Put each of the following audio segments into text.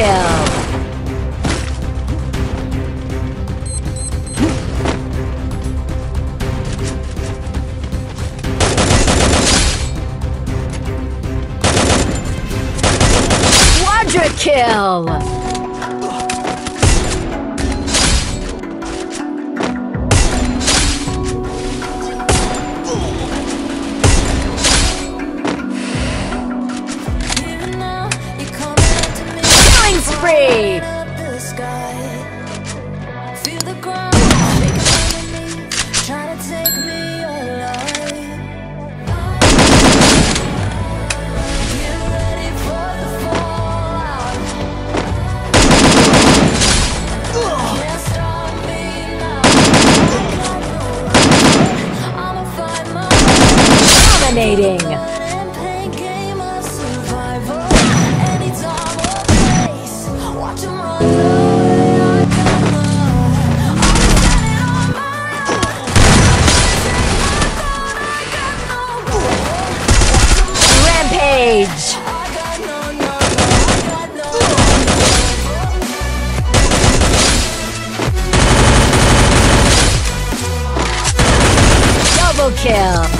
Kill! Kill! Dominating! Rampage! Double kill!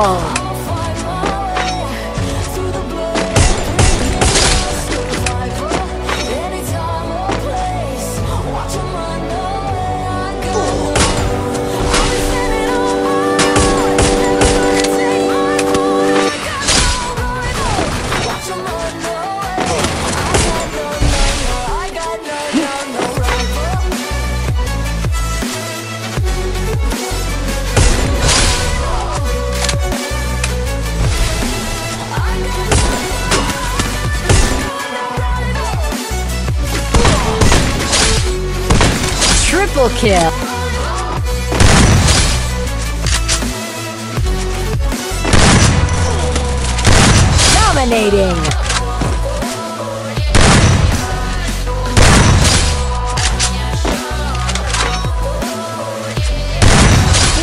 Unstoppable! Triple kill! Dominating!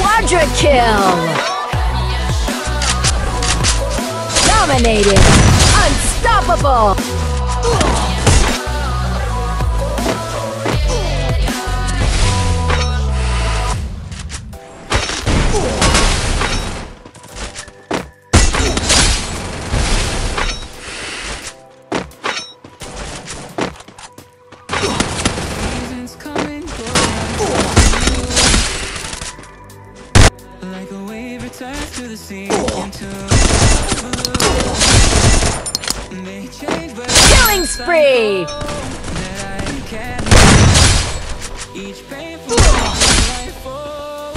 Quadra kill! Dominating! Unstoppable! To the sea into They change but Killing spree! that I can't Each painful life forward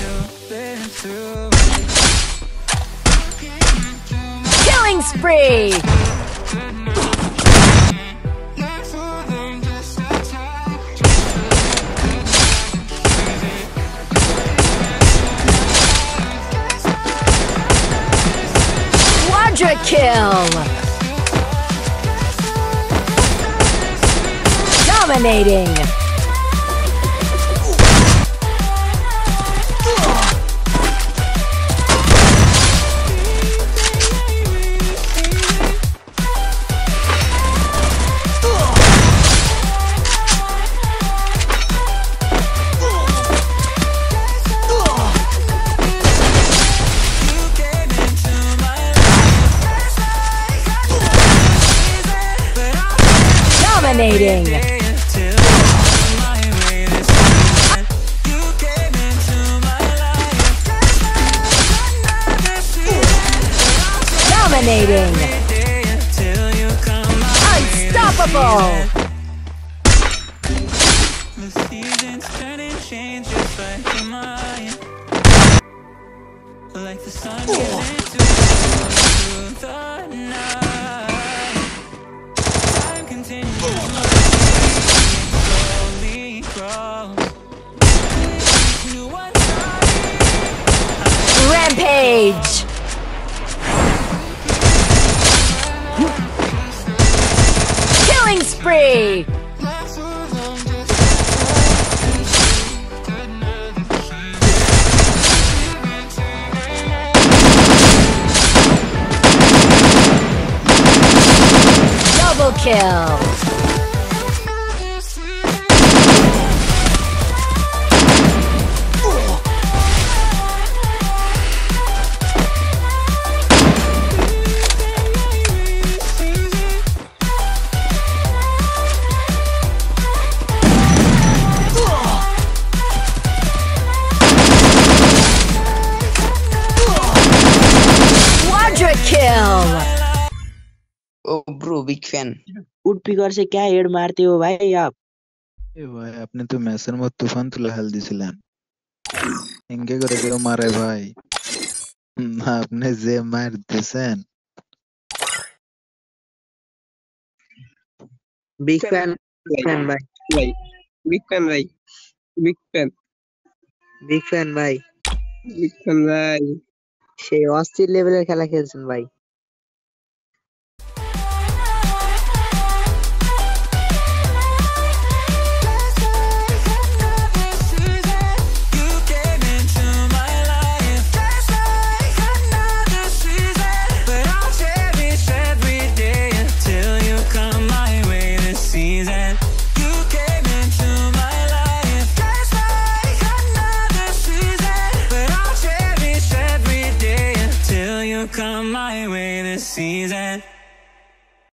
to live through Killing spree! Kill! Dominating! Dominating. Dominating. Unstoppable. The seasons turn and change like the sun gets into the night. Rampage. Killing spree. Double kill. Big fan woodpecker से क्या head मारते हो भाई आप এ ভাই আপনি তো ম্যাচের মতো তুফান তুলে হাল দিছিলেন এঙ্গে করে কেউ মারে ভাই না আপনি যে মার দিছেন বিগ ফ্যান ফ্যান ভাই ভাই বিগ ফ্যান ভাই বিগ ফ্যান বিগ ফ্যান ভাই বিগ ফ্যান ভাই সেই অস্থির লেভেলের খেলা খেলছেন ভাই season.